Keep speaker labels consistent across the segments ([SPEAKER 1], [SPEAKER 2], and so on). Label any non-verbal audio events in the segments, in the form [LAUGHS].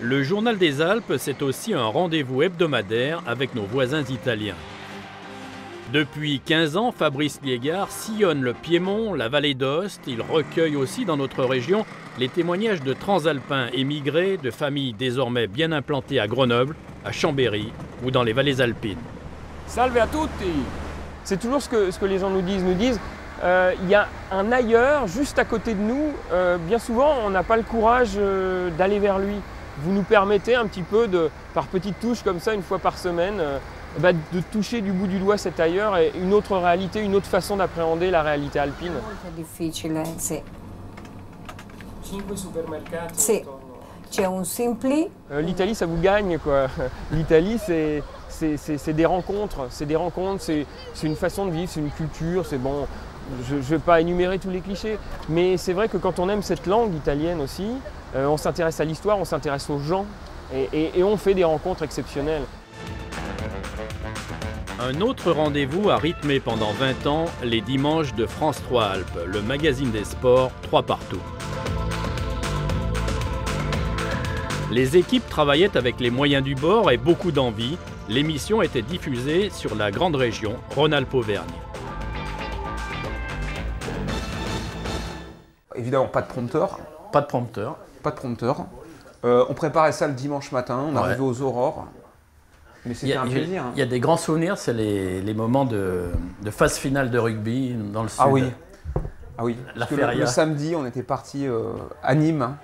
[SPEAKER 1] Le Journal des Alpes, c'est aussi un rendez-vous hebdomadaire avec nos voisins italiens. Depuis 15 ans, Fabrice Liégard sillonne le Piémont, la vallée d'Ost. Il recueille aussi dans notre région les témoignages de transalpins émigrés, de familles désormais bien implantées à Grenoble, à Chambéry ou dans les vallées alpines.
[SPEAKER 2] Salve à tutti C'est toujours ce que, les gens nous disent. nous disent euh, il y a un ailleurs juste à côté de nous. Euh, bien souvent, on n'a pas le courage euh, d'aller vers lui. Vous nous permettez un petit peu, de, par petites touches comme ça, une fois par semaine, bah, de toucher du bout du doigt cet ailleurs et une autre réalité, une autre façon d'appréhender la réalité alpine.
[SPEAKER 3] difficile, sì.
[SPEAKER 2] Cinque supermercati.
[SPEAKER 3] Sì. C'è un Simpli.
[SPEAKER 2] Euh, L'Italie, ça vous gagne, quoi. [LAUGHS] L'Italie, c'est c'est des rencontres, c'est des rencontres, c'est une façon de vivre, c'est une culture, c'est bon. Je ne vais pas énumérer tous les clichés, mais c'est vrai que quand on aime cette langue italienne aussi, euh, on s'intéresse à l'histoire, on s'intéresse aux gens, et, et- et on fait des rencontres exceptionnelles.
[SPEAKER 1] Un autre rendez-vous a rythmé pendant 20 ans les dimanches de France 3 Alpes, le magazine des sports 3 partout. Les équipes travaillaient avec les moyens du bord et beaucoup d'envie. L'émission était diffusée sur la grande région Rhône-Alpes-Auvergne.
[SPEAKER 4] Évidemment, pas de prompteur.
[SPEAKER 5] Pas de prompteur.
[SPEAKER 4] Pas de prompteur. Euh, on préparait ça le dimanche matin, on
[SPEAKER 5] Ouais.
[SPEAKER 4] arrivait aux aurores. Mais
[SPEAKER 5] Il y,
[SPEAKER 4] c'était
[SPEAKER 5] a,
[SPEAKER 4] un
[SPEAKER 5] il y a-
[SPEAKER 4] plaisir. hein.
[SPEAKER 5] il y a des grands souvenirs, c'est les, les moments de, de phase finale de rugby dans le sud.
[SPEAKER 4] Ah oui. Ah oui.
[SPEAKER 5] La
[SPEAKER 4] Parce que le,
[SPEAKER 5] feria.
[SPEAKER 4] le samedi, on était parti euh, à Nîmes.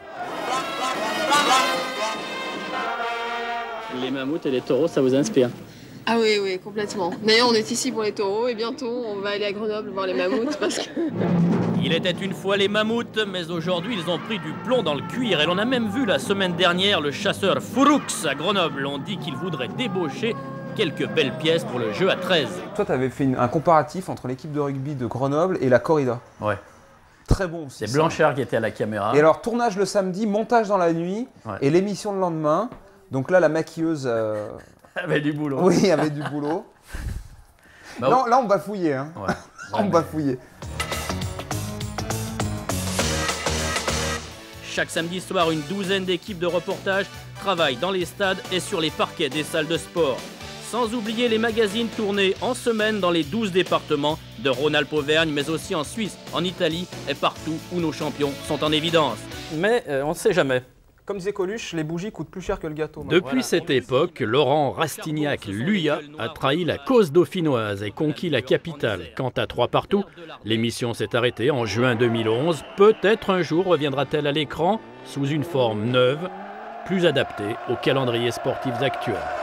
[SPEAKER 6] Les mammouths et les taureaux, ça vous inspire?
[SPEAKER 7] Ah oui, oui, complètement. D'ailleurs, on est ici pour les taureaux et bientôt on va aller à Grenoble voir les mammouths parce que
[SPEAKER 1] Il était une fois les mammouths, mais aujourd'hui ils ont pris du plomb dans le cuir. Et l'on a même vu la semaine dernière le chasseur Fouroux à Grenoble. On dit qu'il voudrait débaucher quelques belles pièces pour le jeu à 13.
[SPEAKER 4] Toi, tu avais fait une- un comparatif entre l'équipe de rugby de Grenoble et la corrida.
[SPEAKER 5] Ouais.
[SPEAKER 4] Très bon aussi.
[SPEAKER 5] C'est. Blanchard qui était à la caméra.
[SPEAKER 4] Et alors, tournage le samedi, montage dans la nuit
[SPEAKER 5] Ouais.
[SPEAKER 4] et l'émission le lendemain. Donc là, la maquilleuse, euh, [LAUGHS]
[SPEAKER 5] Avec du boulot.
[SPEAKER 4] oui, avait du boulot. [LAUGHS]
[SPEAKER 5] Bah,
[SPEAKER 4] là, on- là, on bafouillait. Hein.
[SPEAKER 5] Ouais. [LAUGHS]
[SPEAKER 4] on bafouillait.
[SPEAKER 1] Chaque samedi soir, une douzaine d'équipes de reportage travaillent dans les stades et sur les parquets des salles de sport. Sans oublier les magazines tournés en semaine dans les 12 départements de Rhône-Alpes-Auvergne, mais aussi en Suisse, en Italie et partout où nos champions sont en évidence.
[SPEAKER 8] Mais euh, on ne sait jamais. Comme disait Coluche, les bougies coûtent plus cher que le gâteau.
[SPEAKER 1] Depuis cette époque, Laurent Rastignac, Luya, a trahi la cause dauphinoise et conquis la capitale. Quant à Trois Partout, l'émission s'est arrêtée en juin 2011. Peut-être un jour reviendra-t-elle à l'écran sous une forme neuve, plus adaptée aux calendriers sportifs actuels.